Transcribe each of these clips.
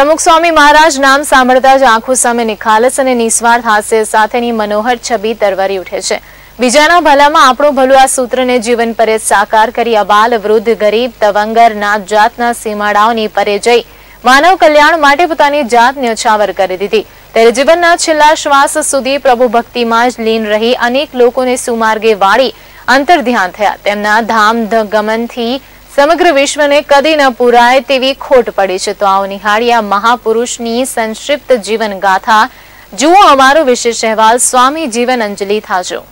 પ્રમુખ સ્વામી મહારાજ નામ સાંભળતા જ આંખો સામે નિખાલસ અને નિસ્વાર્થ હાસ્ય સાથેની મનોહર છબી તરવરી ઉઠે છે. બીજાના ભલામાં આપણું ભલું આ સૂત્રને જીવન પરે સાકાર કરી અબાલ વૃદ્ધ, ગરીબ, તવંગર, નાત જાતના સીમાડાઓની પરે જઈ માનવ કલ્યાણ માટે પોતાની જાત ન્યોછાવર કરી દીધી. ત્યારે જીવનના છેલ્લા શ્વાસ સુધી પ્રભુ ભક્તિમાં જ લીન રહી અનેક લોકોને સુમાર્ગે વાળી અંતર ધ્યાન થયા. તેમના ધામ ગમનથી સમગ્ર વિશ્વને કદી ન પુરાય તેવી ખોટ પડી છે. તો આવો નિહાળ્યા મહાપુરુષની સંક્ષિપ્ત જીવન ગાથા જુઓ અમારો વિશેષ અહેવાલ. સ્વામી જીવન અંજલિ થાજો.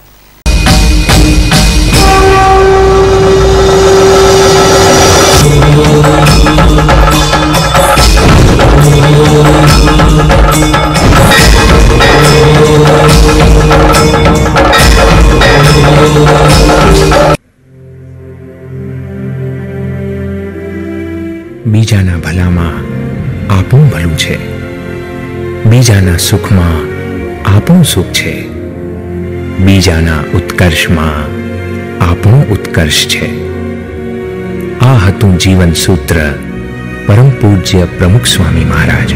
બીજાના ભલામાં આપણું ભલું છે. બીજાના સુખમાં આપણું સુખ છે. બીજાના ઉત્કર્ષમાં આપણો ઉત્કર્ષ છે. આ હતું જીવન સૂત્ર પરમ પૂજ્ય પ્રમુખ સ્વામી મહારાજ,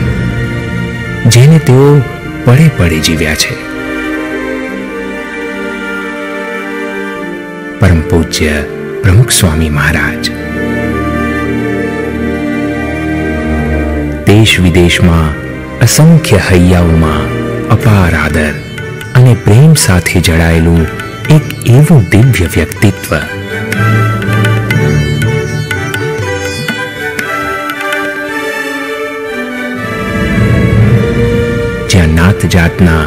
જેને તેઓ પડે પડે જીવ્યા છે. પરમ પૂજ્ય પ્રમુખ સ્વામી મહારાજ દેશ વિદેશમાં અસંખ્ય હૈયાઓમાં અપાર આદર અને પ્રેમ સાથે જડાયેલું એક એવું દિવ્ય વ્યક્તિત્વ. જ્યાં નાત જાતના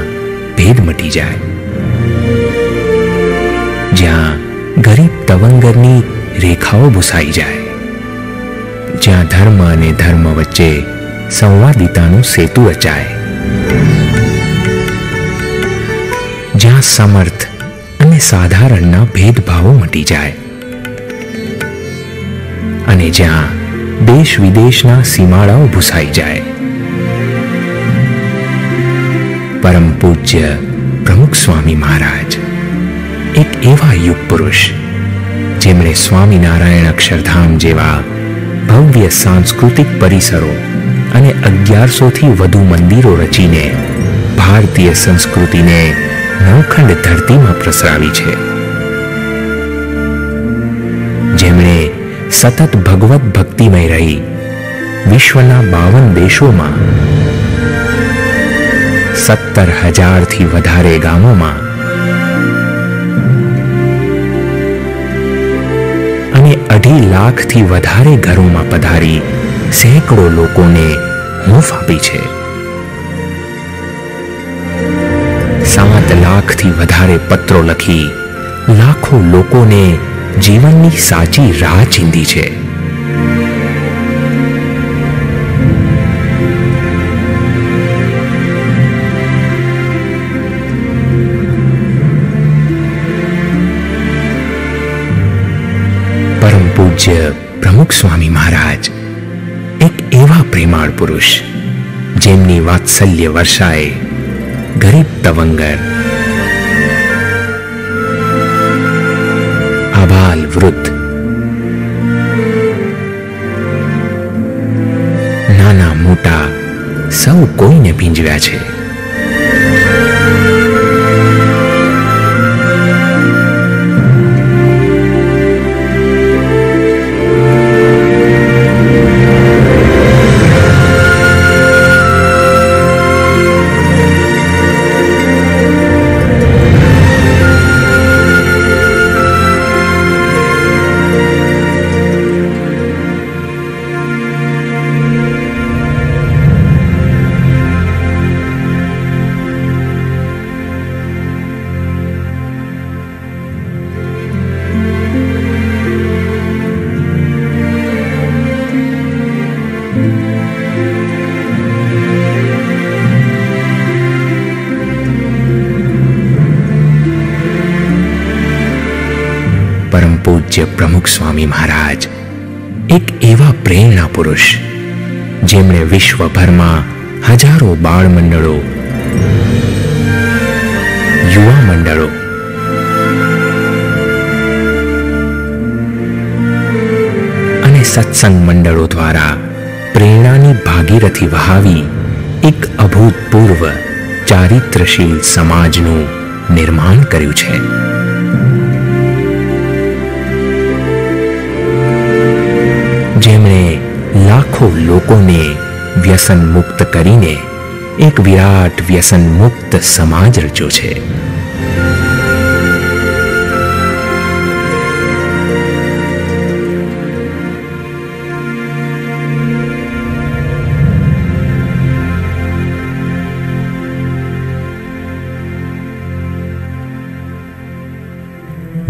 ભેદ મટી જાય. જ્યાં ગરીબ તવંગરની રેખાઓ ભૂસાઈ જાય. જ્યાં ધર્મ અને ધર્મ વચ્ચે સંવાદિતાનું સેતુ રચાય જ્યાં સમર્થ અને સાધારણના ભેદભાવો મટી જાય. અને જ્યાં દેશ વિદેશના સીમાડાઓ ભૂસાઈ જાય. પરમ પૂજ્ય પ્રમુખ સ્વામી મહારાજ, એક એવા યુગ પુરુષ, જેમણે સ્વામિનારાયણ અક્ષરધામ જેવા ભવ્ય સાંસ્કૃતિક પરિસરો અને અગિયારસોથી વધુ મંદિરો રચીને ભારતીય સંસ્કૃતિને નવખંડ ધરતીમાં પ્રસરાવી છે. જેમણે સતત ભગવત ભક્તિમય રહી વિશ્વના બાવન દેશોમાં સત્તર હજારથી વધારે ગામોમાં અને અઢી લાખથી વધારે ઘરોમાં પધારી સેંકડો લોકોને હૂંફ આપી છે. સાત લાખથી વધારે પત્રો લખી લાખો લોકોને જીવનની સાચી રાહ ચીંધી છે. પરમ પૂજ્ય પ્રમુખ સ્વામી મહારાજ એવા પ્રેમાળ પુરુષ, જેમની વાત્સલ્ય વર્ષાએ ગરીબ તવંગર. આબાલ વૃદ્ધ. નાના મોટા સૌ કોઈને ભીંજવ્યા છે. પરમ પૂજ્ય પ્રમુખ સ્વામી મહારાજ, એક એવા પ્રેરણા પુરુષ, જેમણે વિશ્વભરમાં હજારો બાળ મંડળો યુવા મંડળો, અને સત્સંગ મંડળો દ્વારા પ્રેરણાની ભાગીરથી વહાવી એક અભૂતપૂર્વ ચારિત્રશીલ સમાજનું નિર્માણ કર્યું છે. લાખો લોકોને વ્યસન મુક્ત કરીને એક વિરાટ વ્યસન મુક્ત સમાજ રચ્યો છે.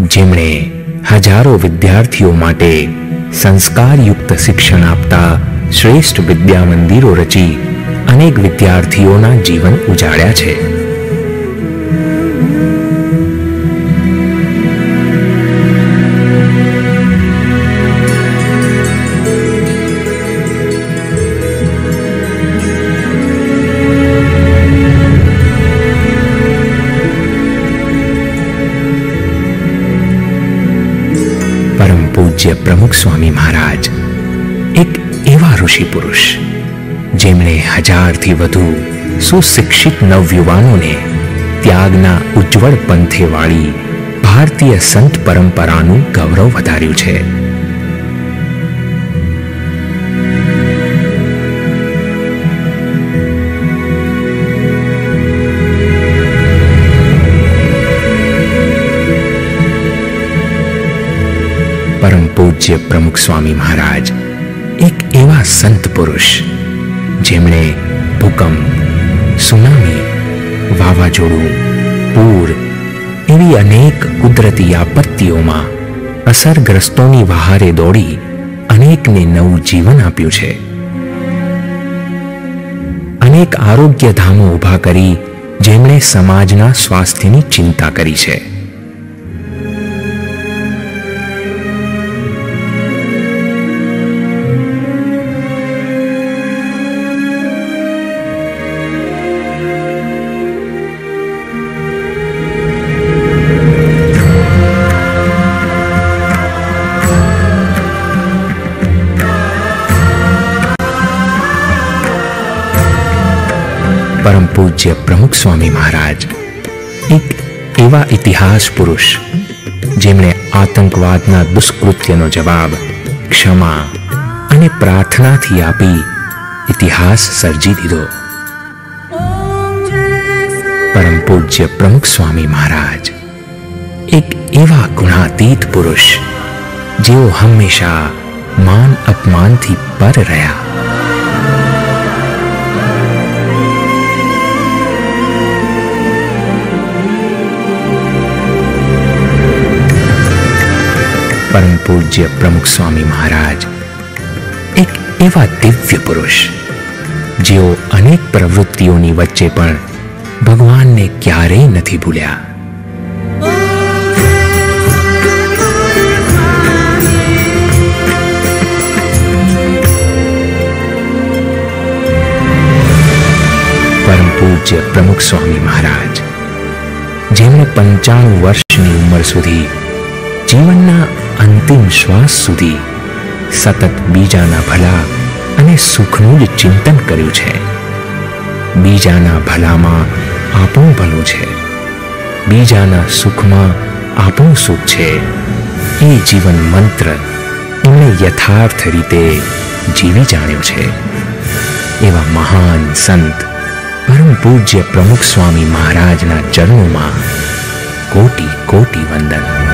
જેમણે હજારો વિદ્યાર્થીઓ માટે સંસ્કારયુક્ત શિક્ષણ આપતા શ્રેષ્ઠ વિદ્યા મંદિરો રચી અનેક વિદ્યાર્થીઓના જીવન ઉજાળ્યા છે. પરમ પૂજ્ય પ્રમુખ સ્વામી મહારાજ, એક એવા ઋષિ પુરુષ, જેમણે હજારથી વધુ સુશિક્ષિત નવયુવાનોને ત્યાગના ઉજ્જવળ પંથે વાળી ભારતીય સંત પરંપરાનું ગૌરવ વધાર્યું છે. પરમ પૂજ્ય પ્રમુખ સ્વામી મહારાજ એક એવા સંત પુરુષ જેમણે ભૂકંપ, સુનામી, વાવાઝોડું, પૂર એવી અનેક કુદરતી આપત્તિઓમાં અસરગ્રસ્તોની વહારે દોડી અનેકને નવું જીવન આપ્યું છે. અનેક આરોગ્ય ધામો ઊભા કરી જેમણે સમાજના સ્વાસ્થ્યની ચિંતા કરી છે. પરમ પૂજ્ય પ્રમુખ સ્વામી મહારાજ. એક એવા ઇતિહાસ પુરુષ જેમણે આતંકવાદના દુષ્કૃત્યનો જવાબ, ક્ષમા અને પ્રાર્થનાથી આપી ઇતિહાસ સર્જી દીધો. પરમ પૂજ્ય પ્રમુખ સ્વામી મહારાજ. એક એવા ગુણાતીત પુરુષ જેઓ હંમેશા માન અપમાનથી પર રહ્યા. પરમ પૂજ્ય પ્રમુખ સ્વામી મહારાજ, એક એવા દિવ્ય પુરુષ, જેઓ અનેક પ્રવૃત્તિઓની વચ્ચે પણ ભગવાનને ક્યારેય નથી ભૂલ્યા. પરમ પૂજ્ય પ્રમુખ સ્વામી મહારાજ, જેમણે પંચાણું વર્ષની ઉંમર સુધી જીવનના અંતિમ શ્વાસ સુધી સતત બીજાના ભલા અને સુખનું જ ચિંતન કર્યું છે. બીજાના ભલામાં આપણું ભલું છે. બીજાના સુખમાં આપણું સુખ છે. એ જીવન મંત્ર એમણે યથાર્થ રીતે જીવી જાણ્યો છે. એવા મહાન સંત, પરમ પૂજ્ય પ્રમુખ સ્વામી મહારાજના ચરણોમાં કોટી કોટી વંદન.